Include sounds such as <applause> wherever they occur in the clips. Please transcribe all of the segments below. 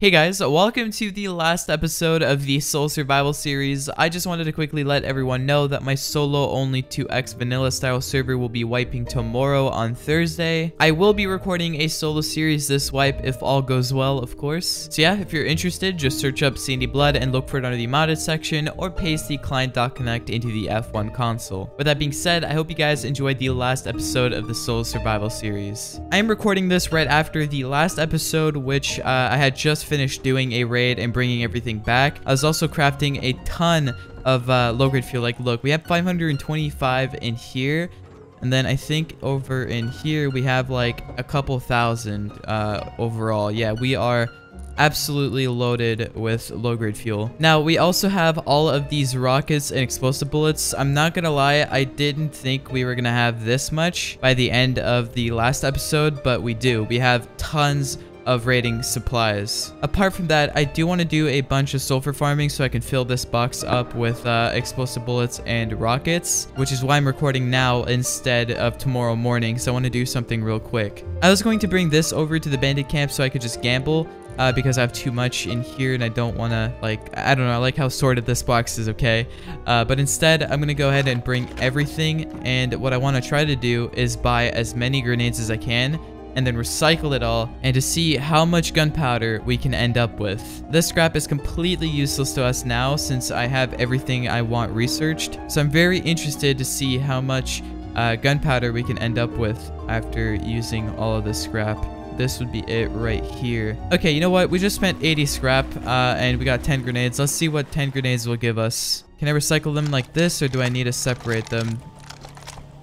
Hey guys, welcome to the last episode of the Solo Survival series. I just wanted to quickly let everyone know that my solo only 2x vanilla style server will be wiping tomorrow on Thursday. I will be recording a solo series this wipe if all goes well, of course. So yeah, if you're interested, just search up CNDBLOOD and look for it under the modded section or paste the client.connect into the F1 console. With that being said, I hope you guys enjoyed the last episode of the Solo Survival series. I am recording this right after the last episode, which uh, I had just finished doing a raid and bringing everything back. I was also crafting a ton of uh, low-grade fuel. Like, look, we have 525 in here. And then I think over in here, we have like a couple thousand uh, overall. Yeah, we are absolutely loaded with low-grade fuel. Now, we also have all of these rockets and explosive bullets. I'm not gonna lie, I didn't think we were gonna have this much by the end of the last episode, but we do. We have tons of raiding supplies. Apart from that, I do want to do a bunch of sulfur farming so I can fill this box up with uh, explosive bullets and rockets, which is why I'm recording now instead of tomorrow morning, so I want to do something real quick. I was going to bring this over to the bandit camp so I could just gamble, uh, because I have too much in here and I don't want to, like, I don't know, I like how sorted this box is, okay? Uh, but instead, I'm going to go ahead and bring everything, and what I want to try to do is buy as many grenades as I can, and then recycle it all and to see how much gunpowder we can end up with. This scrap is completely useless to us now since I have everything I want researched. So I'm very interested to see how much uh, gunpowder we can end up with after using all of this scrap. This would be it right here. Okay, you know what? We just spent 80 scrap uh, and we got 10 grenades. Let's see what 10 grenades will give us. Can I recycle them like this or do I need to separate them?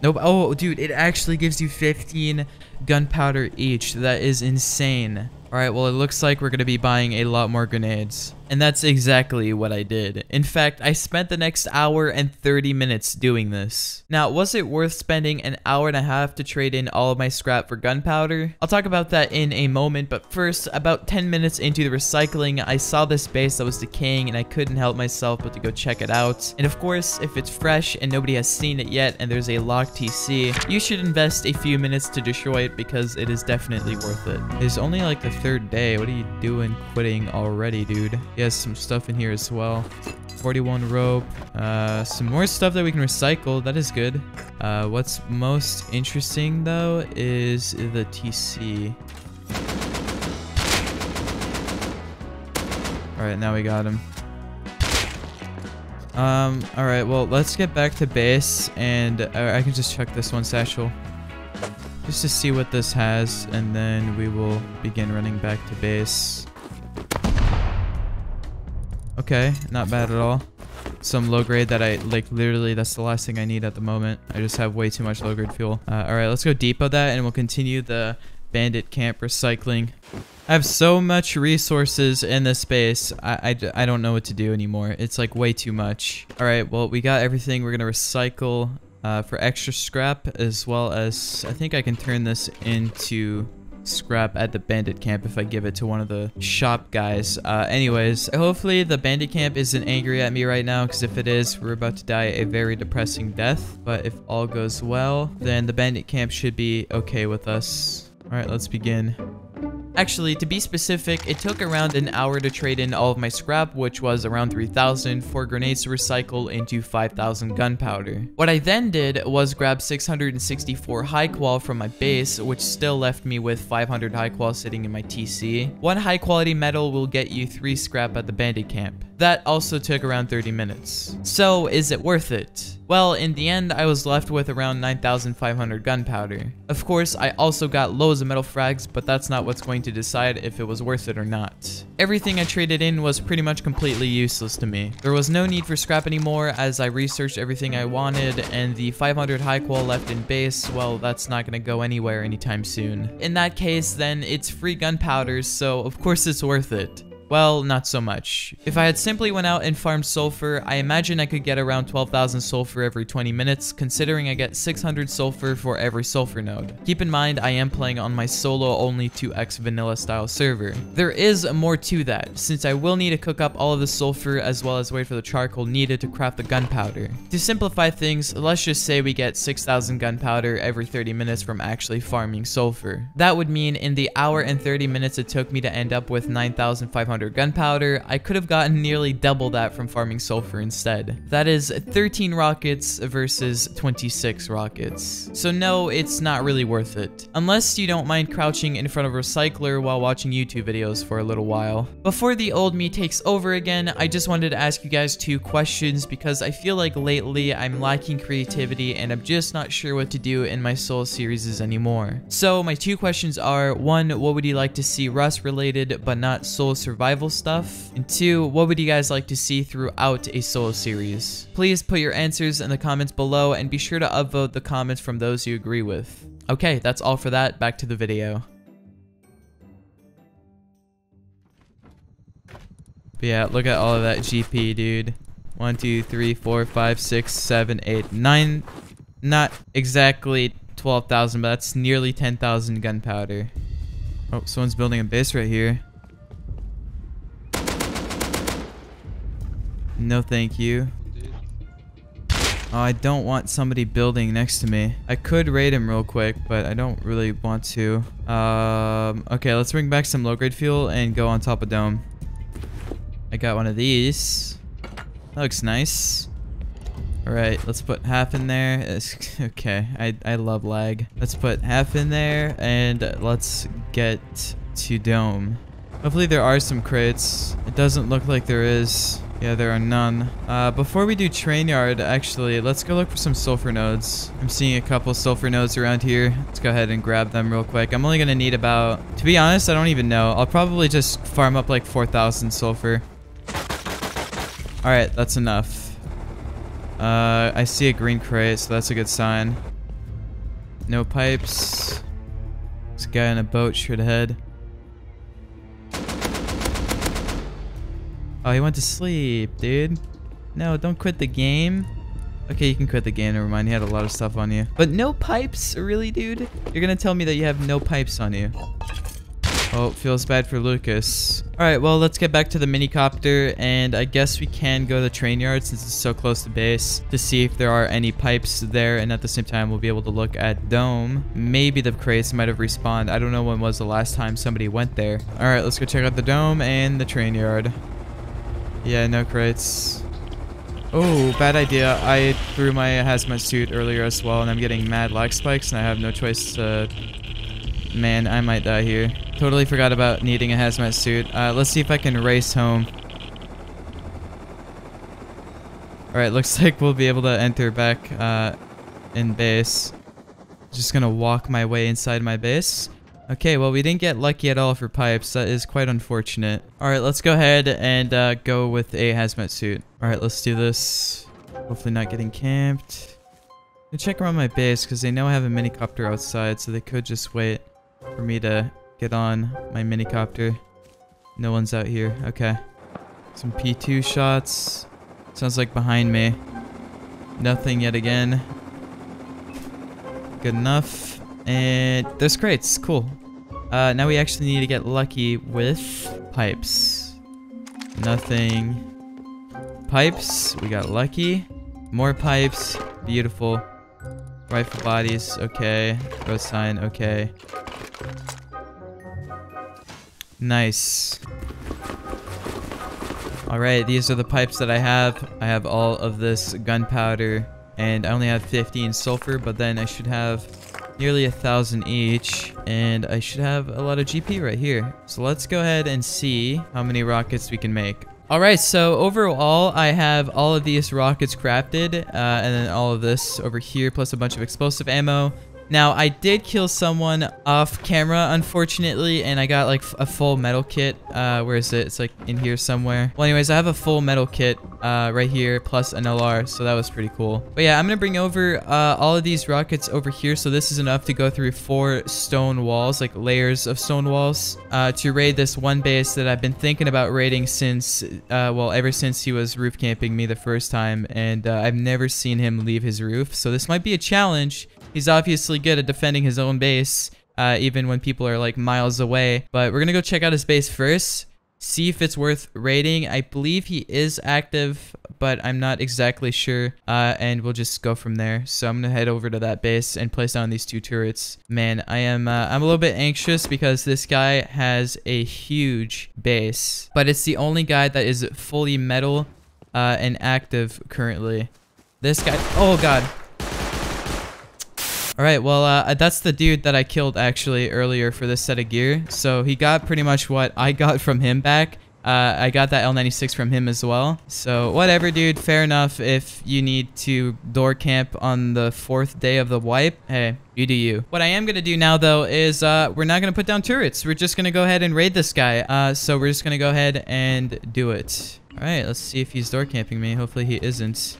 Nope. Oh, dude, it actually gives you 15 gunpowder each. That is insane. Alright, well it looks like we're going to be buying a lot more grenades. And that's exactly what I did. In fact, I spent the next hour and 30 minutes doing this. Now, was it worth spending an hour and a half to trade in all of my scrap for gunpowder? I'll talk about that in a moment, but first, about 10 minutes into the recycling, I saw this base that was decaying and I couldn't help myself but to go check it out. And of course, if it's fresh and nobody has seen it yet and there's a locked TC, you should invest a few minutes to destroy it because it is definitely worth it. It's only like the third day. What are you doing quitting already, dude? He has some stuff in here as well. 41 rope. Uh, some more stuff that we can recycle. That is good. Uh, what's most interesting, though, is the TC. Alright, now we got him. Um, alright, well, let's get back to base, and uh, I can just check this one satchel. Just to see what this has, and then we will begin running back to base. Okay, not bad at all. Some low grade that I, like, literally, that's the last thing I need at the moment. I just have way too much low grade fuel. Uh, Alright, let's go depot that, and we'll continue the bandit camp recycling. I have so much resources in this space, I, I, I don't know what to do anymore. It's, like, way too much. Alright, well, we got everything. We're gonna recycle uh, for extra scrap, as well as, I think I can turn this into scrap at the bandit camp if I give it to one of the shop guys. Uh, anyways, hopefully the bandit camp isn't angry at me right now because if it is, we're about to die a very depressing death. But if all goes well, then the bandit camp should be okay with us. Alright, let's begin. Actually, to be specific, it took around an hour to trade in all of my scrap, which was around 3,000, for grenades to recycle into 5,000 gunpowder. What I then did was grab 664 high qual from my base, which still left me with 500 high qual sitting in my TC. One high quality metal will get you 3 scrap at the bandit camp. That also took around 30 minutes. So, is it worth it? Well, in the end, I was left with around 9,500 gunpowder. Of course, I also got loads of metal frags, but that's not what's going to decide if it was worth it or not. Everything I traded in was pretty much completely useless to me. There was no need for scrap anymore as I researched everything I wanted, and the 500 high qual left in base, well, that's not gonna go anywhere anytime soon. In that case, then, it's free gunpowder, so of course it's worth it. Well, not so much. If I had simply went out and farmed sulfur, I imagine I could get around 12,000 sulfur every 20 minutes, considering I get 600 sulfur for every sulfur node. Keep in mind, I am playing on my solo only 2x vanilla style server. There is more to that, since I will need to cook up all of the sulfur as well as wait for the charcoal needed to craft the gunpowder. To simplify things, let's just say we get 6,000 gunpowder every 30 minutes from actually farming sulfur. That would mean in the hour and 30 minutes it took me to end up with 9,500 gunpowder, I could have gotten nearly double that from farming sulfur instead. That is 13 rockets versus 26 rockets. So no, it's not really worth it. Unless you don't mind crouching in front of a recycler while watching YouTube videos for a little while. Before the old me takes over again, I just wanted to ask you guys two questions because I feel like lately I'm lacking creativity and I'm just not sure what to do in my solo series anymore. So my two questions are, one, what would you like to see Rust related but not solo survival survival stuff? And two, what would you guys like to see throughout a solo series? Please put your answers in the comments below and be sure to upvote the comments from those you agree with. Okay, that's all for that. Back to the video. But yeah, look at all of that GP, dude. One, two, three, four, five, six, seven, eight, nine. Not exactly 12,000, but that's nearly 10,000 gunpowder. Oh, someone's building a base right here. No thank you. Oh, I don't want somebody building next to me. I could raid him real quick, but I don't really want to. Um, okay, let's bring back some low-grade fuel and go on top of dome. I got one of these. That looks nice. Alright, let's put half in there. It's, <laughs> okay, I, I love lag. Let's put half in there, and let's get to dome. Hopefully there are some crates. It doesn't look like there is. Yeah, there are none. Uh, before we do train yard, actually, let's go look for some sulfur nodes. I'm seeing a couple sulfur nodes around here. Let's go ahead and grab them real quick. I'm only going to need about... To be honest, I don't even know. I'll probably just farm up like 4,000 sulfur. Alright, that's enough. Uh, I see a green crate, so that's a good sign. No pipes. A guy in a boat straight ahead. Oh, he went to sleep, dude. No, don't quit the game. Okay, you can quit the game. Never mind. He had a lot of stuff on you. But no pipes? Really, dude? You're to tell me that you have no pipes on you. Oh, feels bad for Lucas. Alright, well, let's get back to the minicopter, and I guess we can go to the train yard since it's so close to base to see if there are any pipes there, and at the same time, we'll be able to look at Dome. Maybe the crates might have respawned. I don't know when was the last time somebody went there. Alright, let's go check out the Dome and the train yard. Yeah, no crates. Oh, bad idea. I threw my hazmat suit earlier as well, and I'm getting mad lag spikes, and I have no choice to... Man, I might die here. Totally forgot about needing a hazmat suit. Uh, let's see if I can race home. Alright, looks <laughs> like we'll be able to enter back uh, in base. Just gonna walk my way inside my base. Okay, well, we didn't get lucky at all for pipes. That is quite unfortunate. All right, let's go ahead and uh, go with a hazmat suit. All right, let's do this. Hopefully not getting camped. i check around my base because they know I have a minicopter outside, so they could just wait for me to get on my minicopter. No one's out here. Okay. Some P2 shots. Sounds like behind me. Nothing yet again. Good enough. And there's crates. Cool. Uh, now we actually need to get lucky with pipes. Nothing. Pipes. We got lucky. More pipes. Beautiful. Rifle bodies. Okay. Road sign. Okay. Nice. Alright, these are the pipes that I have. I have all of this gunpowder. And I only have 15 sulfur, but then I should have nearly a thousand each and I should have a lot of GP right here. So let's go ahead and see how many rockets we can make. Alright, so overall, I have all of these rockets crafted, uh, and then all of this over here, plus a bunch of explosive ammo, Now, I did kill someone off camera, unfortunately, and I got like a full metal kit. Uh, where is it? It's like in here somewhere. Well, anyways, I have a full metal kit uh, right here, plus an LR, so that was pretty cool. But yeah, I'm gonna bring over uh, all of these rockets over here, so this is enough to go through four stone walls, like layers of stone walls, uh, to raid this one base that I've been thinking about raiding since, uh, well, ever since he was roof camping me the first time, and uh, I've never seen him leave his roof, so this might be a challenge. He's obviously good at defending his own base, uh, even when people are like miles away. But we're gonna go check out his base first, see if it's worth raiding. I believe he is active, but I'm not exactly sure. Uh, and we'll just go from there. So I'm gonna head over to that base and place down these two turrets. Man, I am uh, I'm a little bit anxious because this guy has a huge base, but it's the only guy that is fully metal uh, and active currently. This guy, oh god. Alright, well, uh, that's the dude that I killed actually earlier for this set of gear. So he got pretty much what I got <laughs> from him back. Uh, I got that L96 from him as well. So whatever, dude. Fair enough. If you need to door camp on the fourth day of the wipe, hey, you do you. What I am going to do now, though, is uh, we're not going to put down turrets. We're just going to go ahead and raid this guy. Uh, so we're just going to go ahead and do it. All right, let's see if he's door camping me. Hopefully he isn't.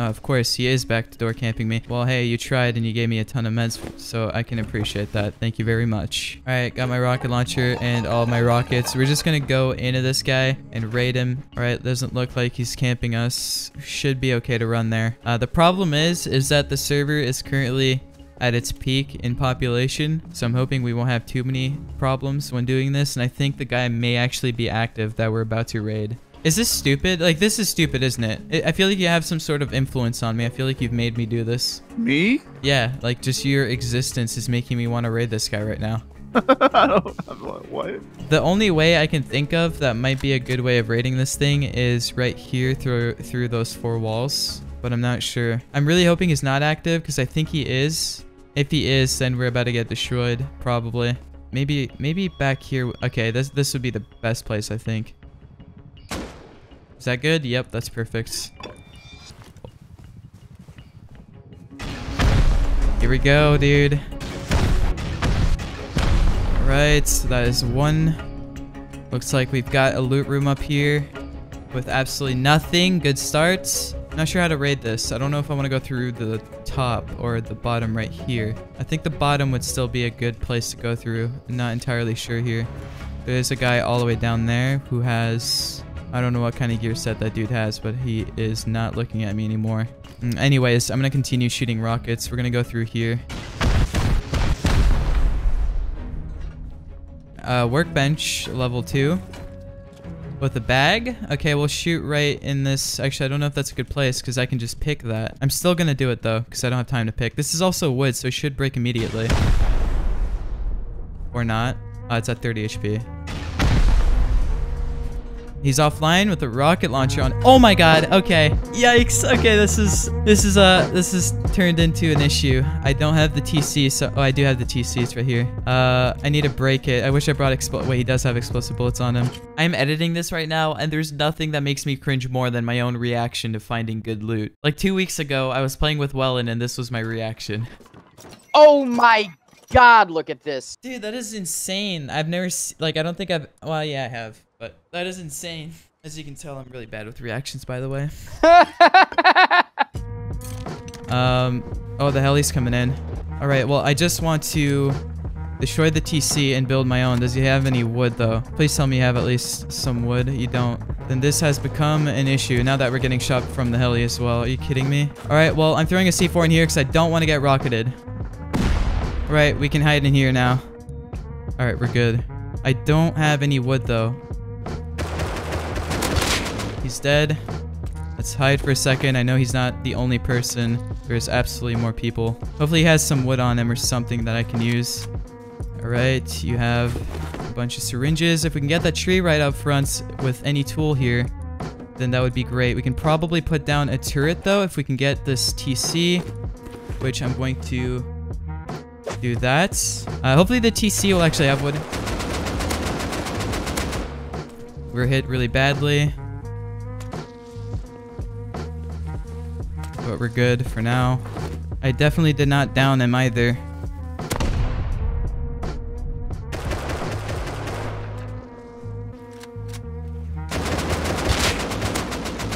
Oh, of course, he is back to door camping me. Well, hey, you tried and you gave me a ton of meds, so I can appreciate that. Thank you very much. All right, got my rocket launcher and all my rockets. We're just gonna go into this guy and raid him. All right, doesn't look like he's camping us. Should be okay to run there. Uh, the problem is, is that the server is currently at its peak in population. So I'm hoping we won't have too many problems when doing this. And I think the guy may actually be active that we're about to raid. Is this stupid? Like, this is stupid, isn't it? I feel like you have some sort of influence on me. I feel like you've made me do this. Me? Yeah, like, just your existence is making me want to raid this guy right now. <laughs> I don't, what? The only way I can think of that might be a good way of raiding this thing is right here through through those four walls, but I'm not sure. I'm really hoping he's not active because I think he is. If he is, then we're about to get destroyed, probably. Maybe maybe back here. Okay, this this would be the best place, I think. Is that good? Yep, that's perfect. Here we go, dude. Alright, so that is one. Looks like we've got a loot room up here with absolutely nothing. Good starts. Not sure how to raid this. I don't know if I want to go through the top or the bottom right here. I think the bottom would still be a good place to go through. I'm not entirely sure here. There's a guy all the way down there who has I don't know what kind of gear set that dude has, but he is not looking at me anymore. Mm, anyways, I'm going to continue shooting rockets. We're going to go through here. Uh, workbench, level 2. With a bag? Okay, we'll shoot right in this. Actually, I don't know if that's a good place because I can just pick that. I'm still going to do it though because I don't have time to pick. This is also wood, so it should break immediately. Or not. Oh, it's at 30 HP. He's offline with a rocket launcher on. Oh my god. Okay. Yikes. Okay, this is this is uh this is turned into an issue. I don't have the TC, so oh I do have the TCs right here. Uh I need to break it. I wish I brought expl wait, he does have explosive bullets on him. I'm editing this right now and there's nothing that makes me cringe more than my own reaction to finding good loot. Like 2 weeks ago, I was playing with Wellen and this was my reaction. Oh my god, look at this. Dude, that is insane. I've never like I don't think I've well, yeah, I have. But that is insane. As you can tell, I'm really bad with reactions, by the way. <laughs> um, oh, the heli's coming in. All right, well, I just want to destroy the TC and build my own. Does he have any wood, though? Please tell me you have at least some wood. You don't. Then this has become an issue now that we're getting shot from the heli as well. Are you kidding me? All right, well, I'm throwing a C4 in here because I don't want to get rocketed. All right, we can hide in here now. All right, we're good. I don't have any wood, though. He's dead. Let's hide for a second. I know he's not the only person. There's absolutely more people. Hopefully he has some wood on him or something that I can use. Alright, you have a bunch of syringes. If we can get that tree right up front with any tool here, then that would be great. We can probably put down a turret though if we can get this TC, which I'm going to do that. Uh, hopefully the TC will actually have wood. We're hit really badly. We're good for now. I definitely did not down him either.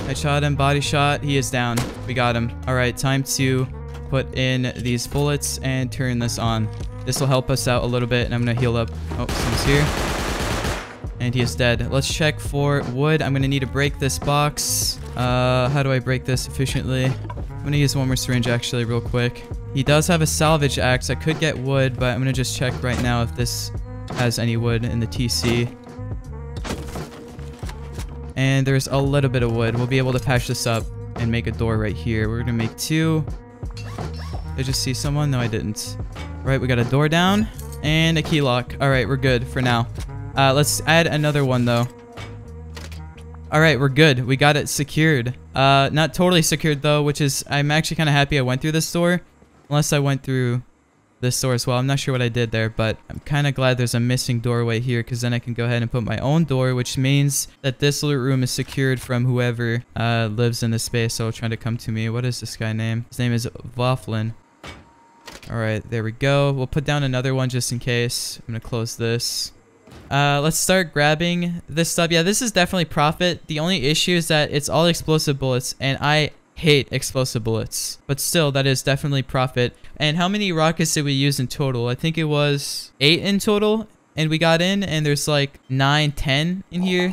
I shot him, body shot. He is down. We got him. All right, time to put in these bullets and turn this on. This will help us out a little bit, and I'm going to heal up. Oh, someone's here. And he is dead. Let's check for wood. I'm going to need to break this box. Uh, how do I break this efficiently? I'm to use one more syringe, actually, real quick. He does have a salvage axe. I could get wood, but I'm to just check right now if this has any wood in the TC. And there's a little bit of wood. We'll be able to patch this up and make a door right here. We're to make two. Did I just see someone? No, I didn't. Right, we got a door down and a key lock. All right, we're good for now. Uh, let's add another one, though. All right, we're good. We got it secured. Uh, not totally secured, though, which is... I'm actually kind of happy I went through this door. Unless I went through this door as well. I'm not sure what I did there, but I'm kind of glad there's a missing doorway here because then I can go ahead and put my own door, which means that this loot room is secured from whoever uh, lives in this space. So trying to come to me. What is this guy name? His name is Wafflin. All right, there we go. We'll put down another one just in case. I'm going to close this. Uh, let's start grabbing this stuff. Yeah, this is definitely profit. The only issue is that it's all explosive bullets, and I hate explosive bullets. But still, that is definitely profit. And how many rockets did we use in total? I think it was eight in total. And we got in, and there's like nine, ten in here.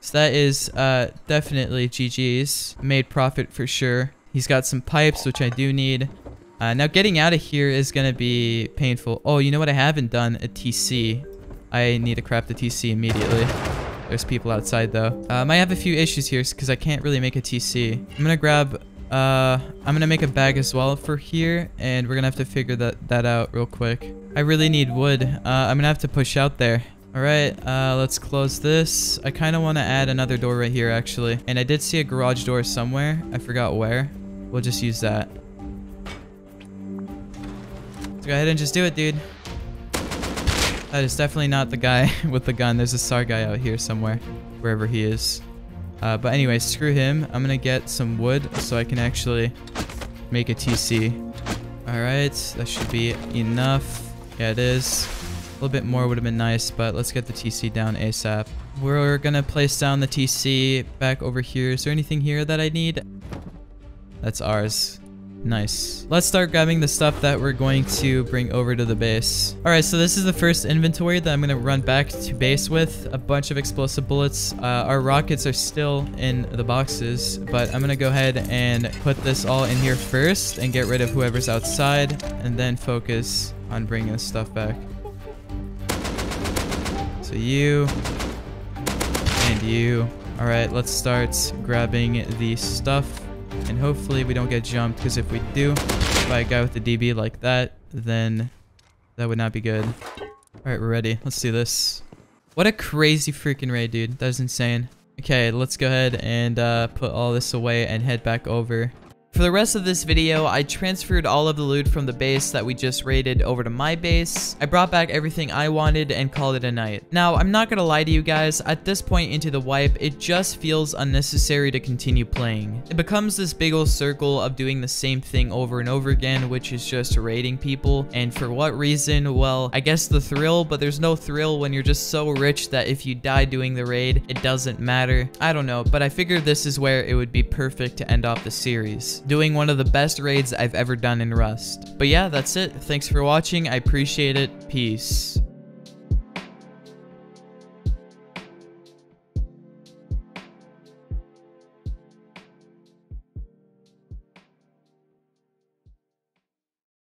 So that is uh, definitely GG's. Made profit for sure. He's got some pipes, which I do need. Uh, now getting out of here is going to be painful. Oh, you know what I haven't done? A TC. I need to craft the TC immediately. There's people outside though. Um, I might have a few issues here because I can't really make a TC. I'm to grab... Uh, I'm to make a bag as well for here. And we're to have to figure that, that out real quick. I really need wood. Uh, I'm to have to push out there. Alright, uh, let's close this. I kind of want to add another door right here, actually. And I did see a garage door somewhere. I forgot where. We'll just use that. Let's go ahead and just do it, dude. That is definitely not the guy <laughs> with the gun. There's a SAR guy out here somewhere, wherever he is. Uh, but anyway, screw him. I'm to get some wood so I can actually make a TC. Alright, that should be enough. Yeah, it is. A little bit more would have been nice, but let's get the TC down ASAP. We're to place down the TC back over here. Is there anything here that I need? That's ours. Nice. Let's start grabbing the stuff that we're going to bring over to the base. All right, so this is the first inventory that I'm going to run back to base with. A bunch of explosive bullets. Uh, our rockets are still in the boxes, but I'm going to go ahead and put this all in here first and get rid of whoever's outside and then focus on bringing this stuff back. So you and you. All right, let's start grabbing the stuff and hopefully we don't get jumped, because if we do, by a guy with the DB like that, then that would not be good. Alright, we're ready. Let's do this. What a crazy freaking raid, dude. That is insane. Okay, let's go ahead and uh, put all this away and head back over for the rest of this video, I transferred all of the loot from the base that we just raided over to my base. I brought back everything I wanted and called it a night. Now, I'm not gonna lie to you guys, at this point into the wipe, it just feels unnecessary to continue playing. It becomes this big old circle of doing the same thing over and over again, which is just raiding people. And for what reason? Well, I guess the thrill, but there's no thrill when you're just so rich that if you die doing the raid, it doesn't matter. I don't know, but I figured this is where it would be perfect to end off the series doing one of the best raids I've ever done in Rust. But yeah, that's it. Thanks for watching. I appreciate it. Peace.